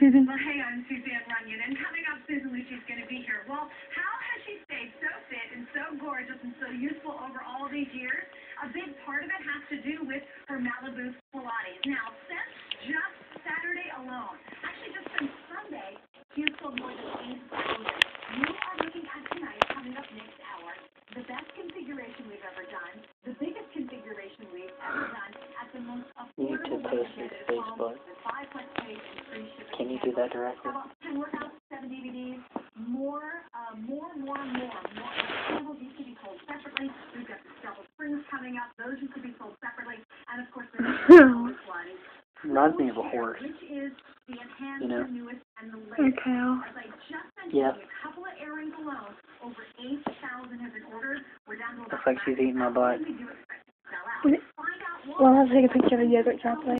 Well, hey, I'm Suzanne Runyan, and coming up, Susan Lucci's going to be here. Well, how has she stayed so fit and so gorgeous and so youthful over all these years? A big part of it has to do with her Malibu Pilates. Sunday, she more than 8,000. You are looking at tonight, coming up next hour, the best configuration we've ever done, the biggest configuration we've ever done, at the most to affordable way to get it home, Facebook. with five plus page and free shipping. Can you do that directly? About 10 workouts, 7 DVDs, more, uh, more, more, more, more. Tables these could be sold separately. We've got the double springs coming up. Those you could be sold separately. And of course, the Pilates. Reminds me of a horse. Which is the enhanced, You know? the newest, and the latest. Okay. As I just mentioned, Yep. a couple of airings alone, over 8,000 have been ordered. We're down to about Looks like she's eating my butt. We do expect it to sell out. Well, Find out more. Well, I'll take a picture of the yogurt chocolate.